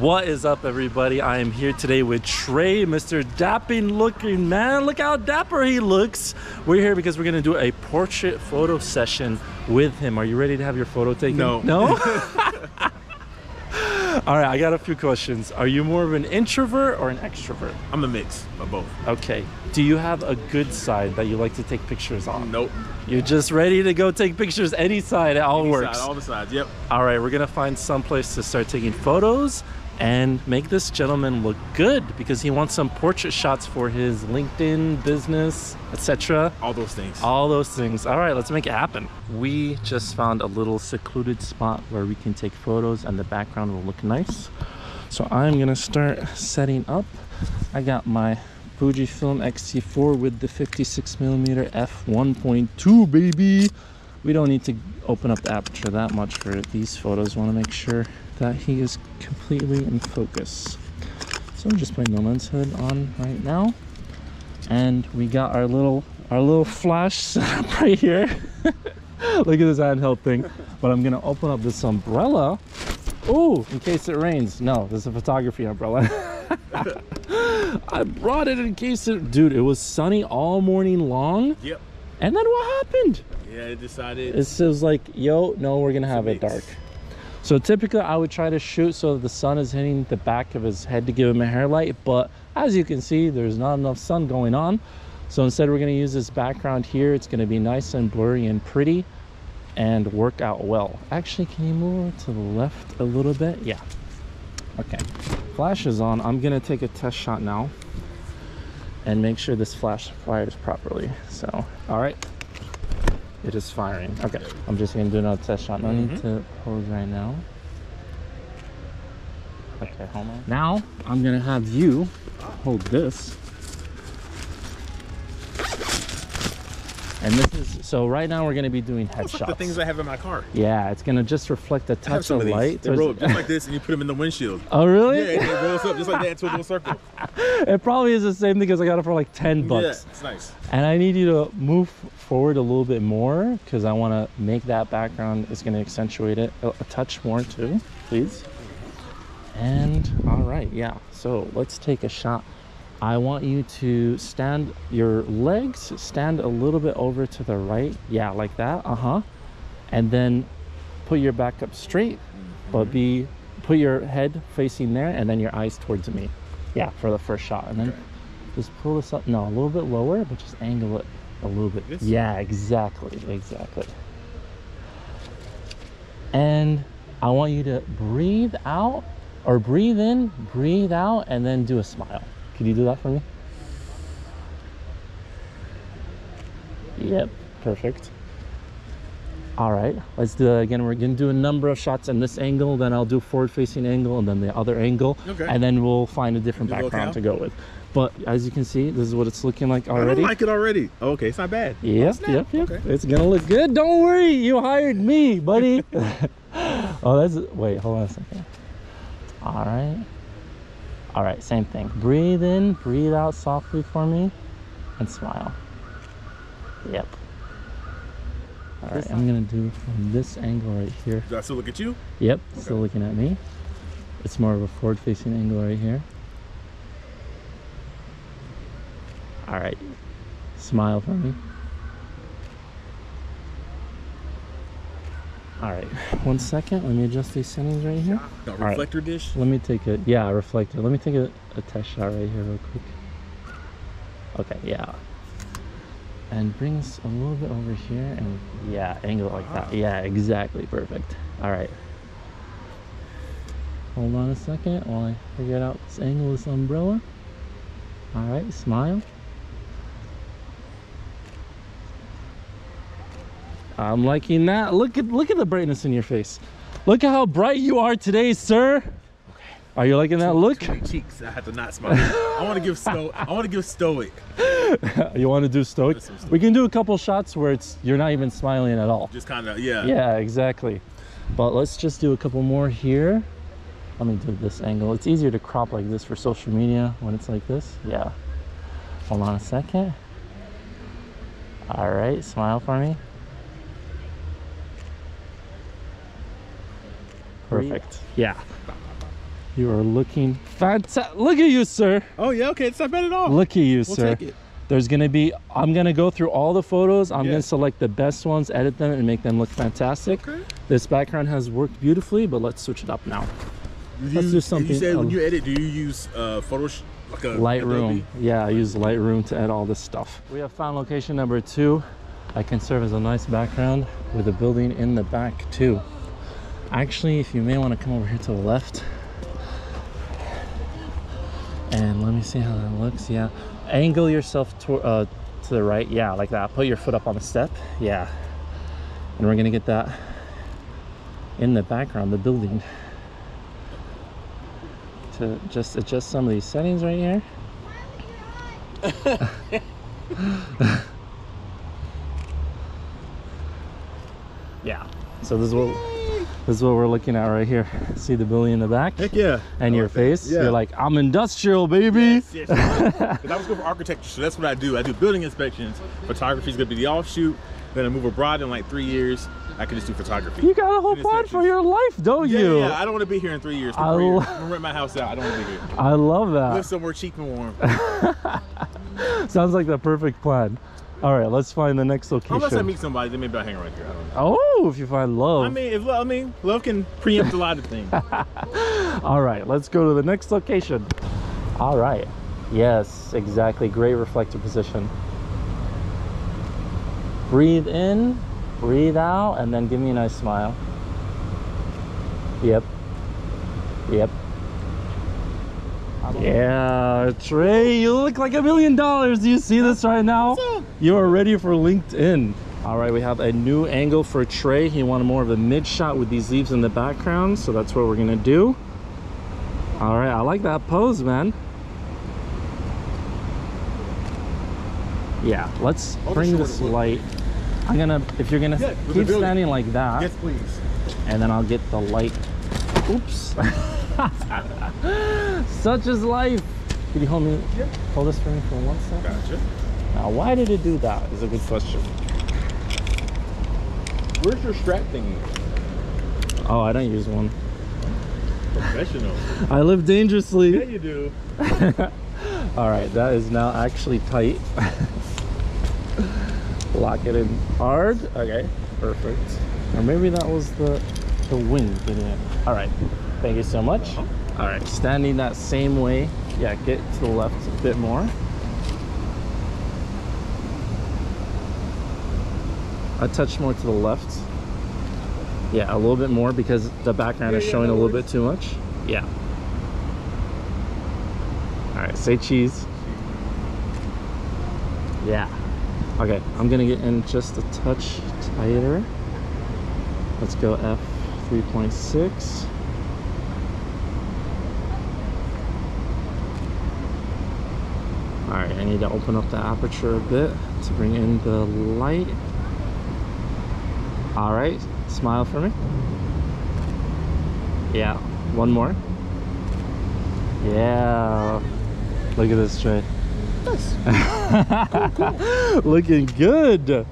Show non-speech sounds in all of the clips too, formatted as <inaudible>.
What is up, everybody? I am here today with Trey, Mr. Dapping looking man. Look how dapper he looks. We're here because we're gonna do a portrait photo session with him. Are you ready to have your photo taken? No. No? <laughs> <laughs> All right, I got a few questions. Are you more of an introvert or an extrovert? I'm a mix of both. Okay. Do you have a good side that you like to take pictures on? Nope. You're just ready to go take pictures any side, it all Any works. Side, all the sides. Yep. All right, we're gonna find some place to start taking photos and make this gentleman look good because he wants some portrait shots for his LinkedIn business, etc. All those things. All those things. All right, let's make it happen. We just found a little secluded spot where we can take photos and the background will look nice. So I'm gonna start setting up. I got my Fujifilm X-T4 with the 56 millimeter f1.2 baby. We don't need to open up the aperture that much for these photos. Want to make sure that he is completely in focus. So I'm just putting the lens hood on right now, and we got our little our little flash <laughs> setup right here. <laughs> Look at this handheld thing. But I'm gonna open up this umbrella. Oh, in case it rains. No, this is a photography umbrella. <laughs> I brought it in case it, dude. It was sunny all morning long, Yep. and then what happened? Yeah, it decided. It was like, yo, no, we're gonna have it dark. So typically, I would try to shoot so the sun is hitting the back of his head to give him a hair light. But as you can see, there's not enough sun going on. So instead, we're gonna use this background here. It's gonna be nice and blurry and pretty, and work out well. Actually, can you move to the left a little bit? Yeah. Okay. Flash is on. I'm gonna take a test shot now, and make sure this flash fires properly. So, all right. It is firing. Okay, I'm just gonna do another test shot. No need mm-hmm. to pose right now. Okay, hold on. Now I'm gonna have you hold this. And this is so right now we're gonna be doing It's headshots. like the things I have in my car. yeah, it's gonna just reflect a touch of of light. They roll just <laughs> like this, and you put them in the windshield. oh really? Yeah, it rolls up just like that into a little circle. <laughs> It probably is the same thing because I got it for like 10 bucks. Yeah, it's nice. And I need you to move forward a little bit more because I want to make that background is going to accentuate it a, a touch more too, please. And all right, yeah. So let's take a shot. I want you to stand your legs, stand a little bit over to the right. Yeah, like that. Uh huh. And then put your back up straight, but be put your head facing there and then your eyes towards me. Yeah, for the first shot. And then Okay. just pull this up. No, a little bit lower, but just angle it a little bit. This? Yeah, exactly. Exactly. And I want you to breathe out or breathe in, breathe out, and then do a smile. Can you do that for me? Yep, perfect. All right, let's do it again. We're gonna do a number of shots in this angle, then I'll do forward facing angle and then the other angle. Okay. And then we'll find a different Do background to go with. But as you can see, this is what it's looking like I already. don't like it already. Oh, okay, it's not bad. Yep, snap. yep, yep. Okay. It's gonna look good. Don't worry, you hired me, buddy. <laughs> oh, that's wait, hold on a second. All right. All right, same thing. Breathe in, breathe out softly for me, and smile. Yep. All right, I'm gonna do from this angle right here. Do I still look at you? Yep, still looking at me. It's more of a forward-facing angle right here. All right, smile for me. All right, one second. Let me adjust these settings right here. Right. reflector dish. Let me take a yeah, a reflector. Let me take a, a test shot right here real quick. Okay, yeah. And bring us a little bit over here and yeah, angle it like that. Yeah, exactly. Perfect. All right. Hold on a second while I figure out this angle of this umbrella. All right, smile. I'm liking that. Look at look at the brightness in your face. Look at how bright you are today, sir. Okay. Are you liking that look? Cheeks. I have to not smile. I want to give sto. I want to give stoic. <laughs> you want to do stoic? Is We can do a couple shots where it's you're not even smiling at all. Just kind of yeah. Yeah, exactly. But let's just do a couple more here. Let me do this angle. It's easier to crop like this for social media when it's like this. Yeah. Hold on a second. All right, smile for me. Perfect. Yeah. You are looking fantastic. Look at you, sir. Oh yeah, okay, it's not bad at all. Look at you, we'll sir. take it. There's gonna be. I'm gonna go through all the photos. I'm Yeah. gonna select the best ones, edit them, and make them look fantastic. Okay. This background has worked beautifully, but let's switch it up now. You, Let's do something, You said when you edit, do you use uh, Photoshop? Like a Lightroom. Adobe? Yeah, I use Lightroom to add all this stuff. We have found location number two. I can serve as a nice background with a building in the back too. Actually, if you may want to come over here to the left. And let me see how that looks. Yeah. Angle yourself to, uh, to the right. Yeah, like that. Put your foot up on the step. Yeah. And we're going to get that in the background, the building. To just adjust some of these settings right here. <laughs> <laughs> yeah. So this is what this is what we're looking at right here. See the building in the back Heck yeah. and I your like face. Yeah. You're like, I'm industrial, baby. Yes, yes, yes. <laughs> I was good for architecture, so that's what I do. I do building inspections. Photography is gonna be the offshoot. Then I move abroad in like three years. I can just do photography. You got a whole plan for your life, don't Yeah, you? yeah, I don't want to be here in three years. I years. I'm gonna rent my house out. I don't want to be here. I love that. Live somewhere cheap and warm. <laughs> Sounds like the perfect plan. All right, let's find the next location. Unless I meet somebody, then maybe I'll hang right here. I don't know. oh, if you find love. I mean, if I mean, love can preempt a lot of things. <laughs> All right, let's go to the next location. All right. Yes, exactly. Great reflective position. Breathe in, breathe out, and then give me a nice smile. Yep. Yep. Yeah, Trey, you look like a million dollars. Do you see this right now? You are ready for LinkedIn. All right, we have a new angle for Trey. He wanted more of a mid shot with these leaves in the background, so that's what we're gonna do. All right, I like that pose, man. Yeah, let's I'll bring this it a little. light. I'm gonna, if you're gonna Yeah, keep standing like that, yes, please. and then I'll get the light. Oops. <laughs> <laughs> Such is life. Could you hold me, Yeah. hold this for me for one second? Gotcha. Now, why did it do that? Is a good question. Where's your strap thingy? Oh, I don't use one. Professional. <laughs> I live dangerously. yeah, you do. <laughs> All right, that is now actually tight. Lock it in hard. Okay, perfect. Or maybe that was the the wind getting in. All right, Thank you so much. Oh, all right, standing that same way. Yeah, get to the left a bit more. A touch more to the left. Yeah, a little bit more because the background is showing a little bit too much. Yeah. All right, say cheese. Yeah. Okay, I'm gonna get in just a touch tighter. Let's go F3.6. right, I need to open up the aperture a bit to bring in the light. All right, smile for me. Yeah, one more. Yeah. Look at this, Trey. <laughs> Looking good.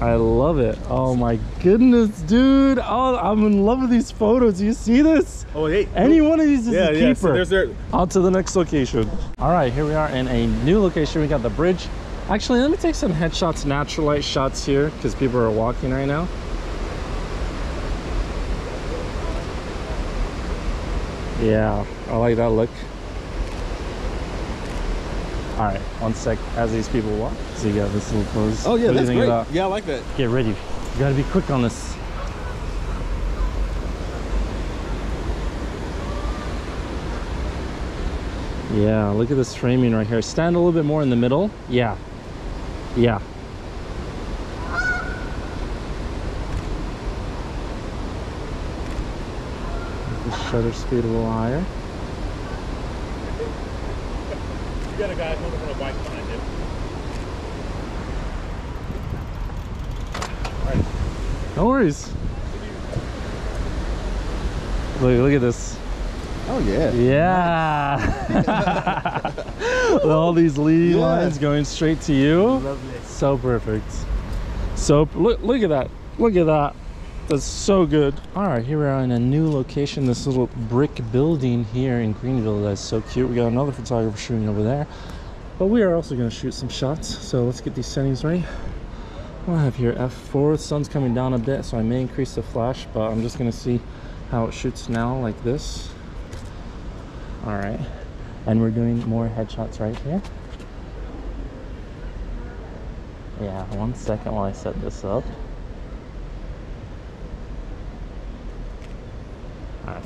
I love it. Oh my goodness, dude. Oh, I'm in love with these photos. You see this? Oh, hey. Any one of these is yeah, a yeah. keeper. So there's their. On to the next location. All right, here we are in a new location. We got the bridge. Actually, let me take some headshots, natural light shots here because people are walking right now. Yeah, I like that look. All right, one sec as these people walk. So you got this little pose. Oh yeah, What that's great. about- Yeah, I like that. Get ready. You gotta be quick on this. Yeah, look at this framing right here. Stand a little bit more in the middle. Yeah. Yeah. The shutter speed a little higher. You got a guy holding on a bike behind him. No worries. Look, look at this. Oh yeah. Yeah. With <laughs> all these lead Yeah. lines going straight to you. Lovely. So perfect. So look look at that. Look at that. That's so good. All right, here we are in a new location, this little brick building here in Greenville. That's so cute. We got another photographer shooting over there. But we are also gonna shoot some shots. So let's get these settings right. I have here F4, the sun's coming down a bit, so I may increase the flash, but I'm just gonna see how it shoots now like this. All right, and we're doing more headshots right here. Yeah, one second while I set this up.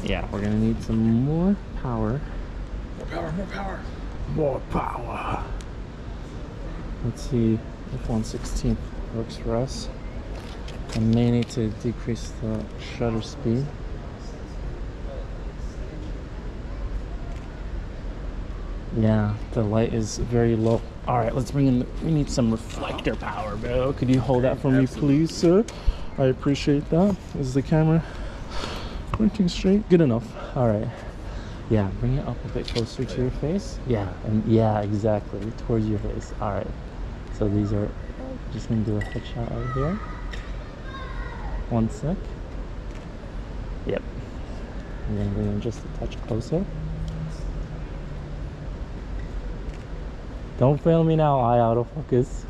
Yeah, we're gonna need some more power. More power, more power. More power. Let's see if 116th works for us. I may need to decrease the shutter speed. Yeah, the light is very low. All right, let's bring in, we need some reflector power, bro. Could you hold that for me, please, sir? I appreciate that. Is the camera pointing straight? Good enough. All right. Yeah, bring it up a bit closer to your face. Yeah, and yeah, exactly, towards your face. All right. So these are, just gonna do a headshot right here. One sec. Yep. And then bring it just a touch closer. Don't fail me now, eye autofocus.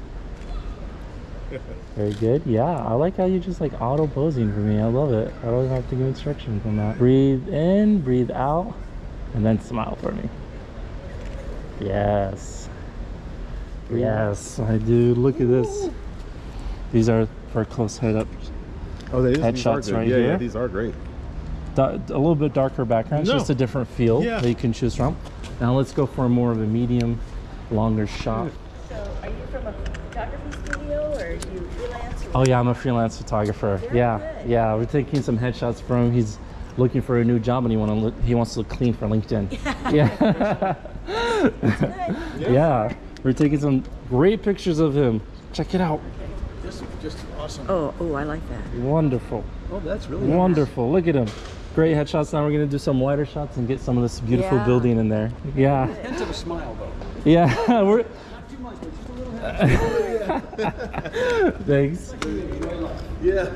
Very good. Yeah, I like how you just like auto posing for me. I love it. I don't even have to give instructions on that. Breathe in, breathe out, and then smile for me. Yes. Yes, I do. Look at this. These are for close head up. Oh, they, Headshots right yeah, here. Yeah, these are great. Da- a little bit darker background. It's No. just a different feel Yeah. that you can choose from. Now let's go for more of a medium, longer shot. So, are you from a photography studio or are you freelance? Or Oh yeah, I'm a freelance photographer. Very yeah, good. yeah. We're taking some headshots from him. He's looking for a new job and he want to look. He wants to look clean for LinkedIn. <laughs> yeah. Good. <laughs> yeah. We're taking some great pictures of him. Check it out. Just, just awesome. Oh, oh, I like that. Wonderful. Oh, that's really Wonderful. Look at him. Great headshots. Now we're gonna do some wider shots and get some of this beautiful Yeah. building in there. Yeah. Hint of a smile, though. Yeah. <laughs> we're. Not too much, but just a little hint. <laughs> Thanks. Yeah.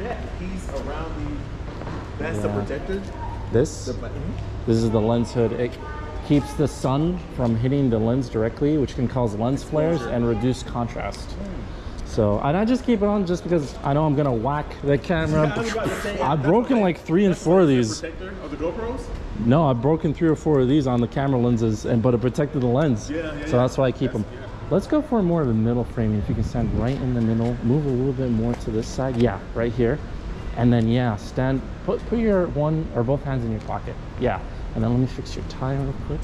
yeah, he's around the. That's the protector. This. The. This is the lens hood. It keeps the sun from hitting the lens directly, which can cause lens flares and reduce contrast. So, and I just keep it on just because I know I'm gonna whack the camera. I was about to say, I've broken like three and four of these. Protector of the GoPros. No, I've broken three or four of these on the camera lenses, and but it protected the lens. Yeah, yeah, so that's why I keep them. Let's go for more of a middle framing. If you can stand right in the middle, move a little bit more to this side. Yeah, right here. And then yeah, stand. Put put your one or both hands in your pocket. Yeah. And then let me fix your tie real quick.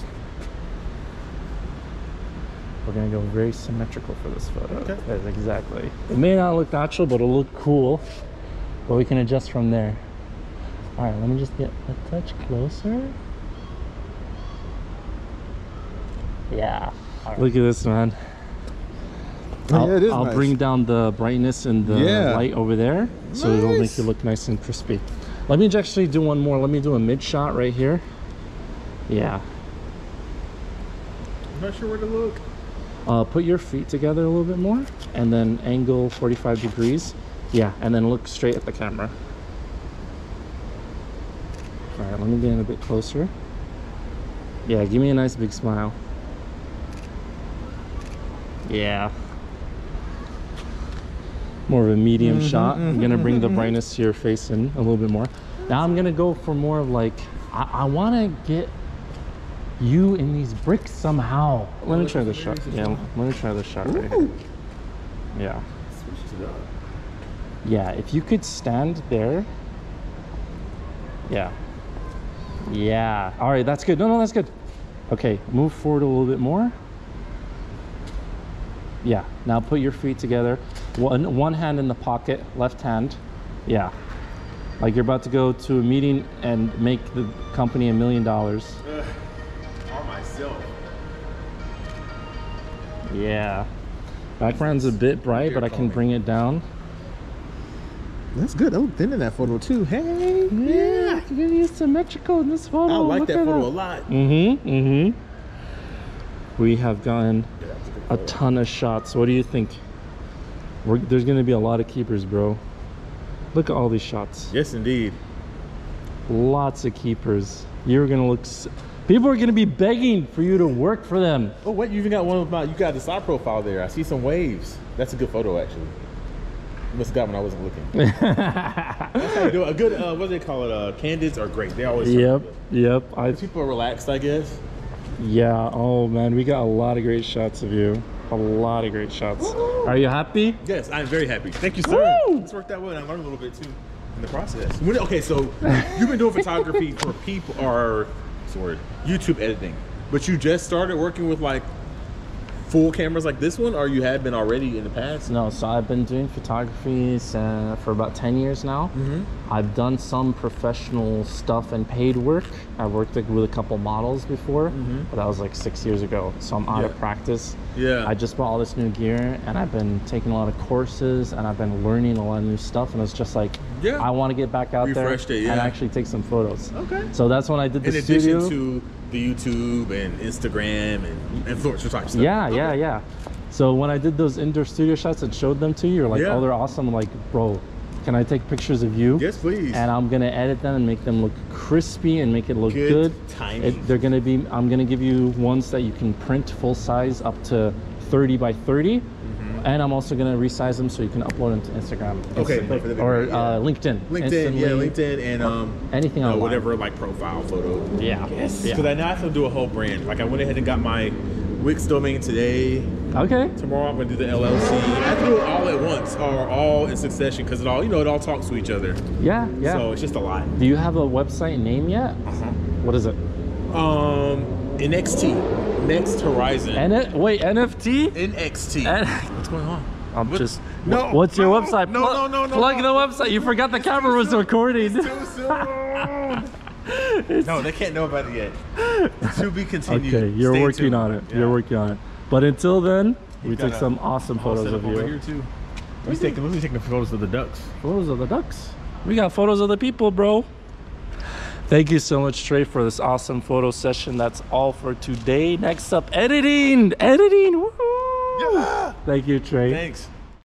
We're gonna go very symmetrical for this photo. Okay. Exactly. It may not look natural, but it'll look cool. But we can adjust from there. All right, let me just get a touch closer. Yeah. Look at this, man. Oh, I'll, yeah, it is I'll nice. bring down the brightness and the Yeah. light over there, so it'll make you look nice and crispy. Let me actually do one more. Let me do a mid shot right here. Yeah. I'm not sure where to look. Uh, put your feet together a little bit more, and then angle 45 degrees. Yeah, and then look straight at the camera. Right, let me get in a bit closer. Yeah, give me a nice big smile. Yeah. More of a medium mm-hmm, shot. I'm gonna bring the mm-hmm. brightness to your face in a little bit more. Now I'm gonna go for more of like, I, I wanna get you in these bricks somehow. Let me try this shot. Yeah, let me try this shot right here. Yeah. Yeah, if you could stand there. Yeah. Yeah. All right, that's good. No, no, that's good. Okay, move forward a little bit more. Yeah. Now put your feet together. One one hand in the pocket, left hand. Yeah. Like you're about to go to a meeting and make the company a million dollars. Or myself. Yeah. Background's a bit bright, but I can bring it down. That's good. I look thin in that photo too. Hey. Yeah, you're gonna symmetrical in this photo. I like Look that photo that. a lot. Mm-hmm. Mm-hmm. We have gotten a ton of shots. What do you think? We're, there's gonna be a lot of keepers, bro. Look at all these shots. Yes, indeed. Lots of keepers. You're gonna look. s- People are gonna be begging for you to work for them. Oh, wait, you even got one of about you got the side profile there. I see some waves. That's a good photo, actually. You must have got when I wasn't looking. <laughs> That's how you do it. A good, uh, what do they call it? Uh, candids are great. They always. Yep, yep. I People are relaxed, I guess. yeah. Oh man, we got a lot of great shots of you. A lot of great shots. Are you happy? Yes, I'm very happy. Thank you, sir. Woo! This worked out well, and I learned a little bit too in the process. When, okay, so you've been doing photography for people, or sorry, YouTube editing, but you just started working with like full cameras like this one, or you had been already in the past? No, so I've been doing photography uh, for about 10 years now. Mm-hmm. I've done some professional stuff and paid work. I've worked like, with a couple models before, but that was like six years ago. So I'm out of Mm-hmm. Practice. Yeah. I just bought all this new gear and I've been taking a lot of courses and I've been learning a lot of new stuff. And it's just like, Yeah. I want to get back out Refreshed there it, and actually take some photos. Okay. So that's when I did the in studio. addition to the YouTube and Instagram and influencer type stuff. Yeah, yeah, yeah. So when I did those indoor studio shots and showed them to you, you're like, Yeah. oh, they're awesome. I'm like, bro, can I take pictures of you? Yes, please. And I'm gonna edit them and make them look crispy and make it look Good good. timing. It, they're gonna be. I'm gonna give you ones that you can print full size up to 30 by 30. And I'm also gonna resize them so you can upload them to Instagram. Okay, for or uh. LinkedIn. LinkedIn, instantly. yeah, LinkedIn, and um, anything on online. whatever like profile photo. Yeah. Yes. Yeah. Because I now have to do a whole brand. Like I went ahead and got my Wix domain today. Okay. Tomorrow I'm gonna do the LLC. I have to do it all at once or all in succession because it all, you know, it all talks to each other. Yeah, yeah. So it's just a lot. Do you have a website name yet? Uh-huh. What is it? Um, NXT, Next Horizon. N- wait, NFT? NXT. N- What's going on? I'm What- just. No, What's your no, website? no, no, no, no, Plug no. the website. You forgot the camera was recording. Too soon. no, they can't know about it yet. To be continued. Okay, you're Stay working tuned. on it. Yeah. You're working on it. But until then, we took some awesome photos of you. here too. Let's take let's taking the photos of the ducks. Photos of the ducks. We got photos of the people, bro. Thank you so much, Trey, for this awesome photo session. That's all for today. Next up, editing. Editing. Woohoo! Yeah. Thank you, Trey. Thanks.